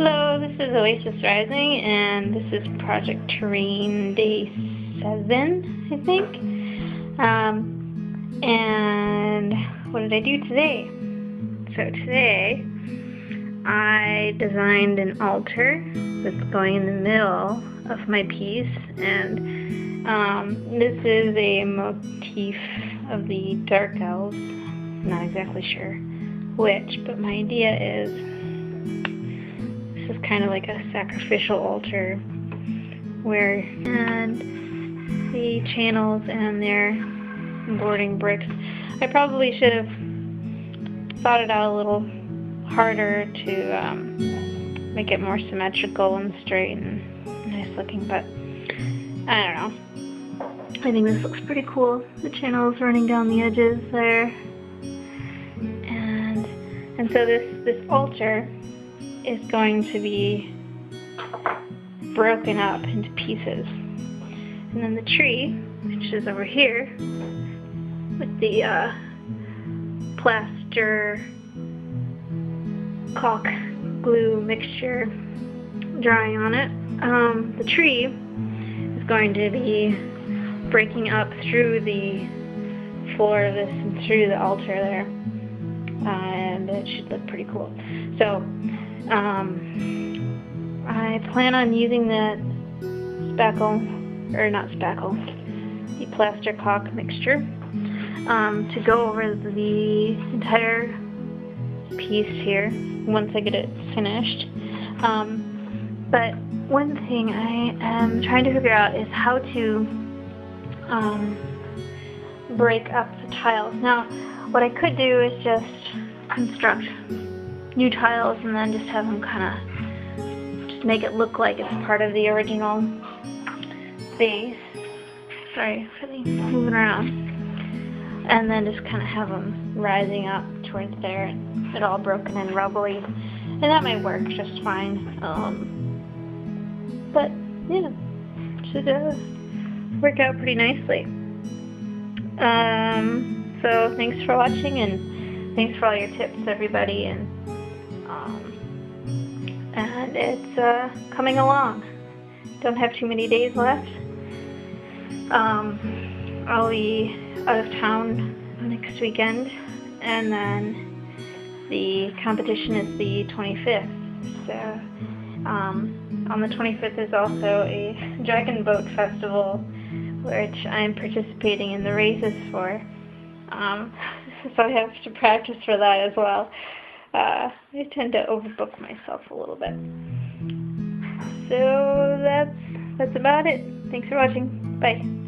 Hello, this is Oasis Rising, and this is Project Terrain Day 7, I think. Um, and what did I do today? So today, I designed an altar that's going in the middle of my piece, and um, this is a motif of the Dark Elves. Not exactly sure which, but my idea is kind of like a sacrificial altar where and the channels and their boarding bricks. I probably should have thought it out a little harder to um, make it more symmetrical and straight and nice looking, but I don't know. I think this looks pretty cool. The channels running down the edges there. And and so this this altar is going to be broken up into pieces. And then the tree, which is over here, with the uh, plaster caulk glue mixture drying on it, um, the tree is going to be breaking up through the floor of this and through the altar there. Uh, and it should look pretty cool. So um, I plan on using that spackle, or not spackle, the plaster caulk mixture um, to go over the entire piece here once I get it finished. Um, but one thing I am trying to figure out is how to um, break up the tiles. Now, what I could do is just construct new tiles and then just have them kind of just make it look like it's part of the original base. Sorry for the moving around. And then just kind of have them rising up towards there it all broken and rubbly. And that might work just fine. Um, but yeah, should uh, work out pretty nicely. Um, so thanks for watching and thanks for all your tips everybody and um, and it's uh, coming along. Don't have too many days left. Um, I'll be out of town next weekend, and then the competition is the 25th. So um, on the 25th is also a Dragon Boat Festival, which I'm participating in the races for. Um, so I have to practice for that as well uh, I tend to overbook myself a little bit. So that's that's about it. Thanks for watching. Bye.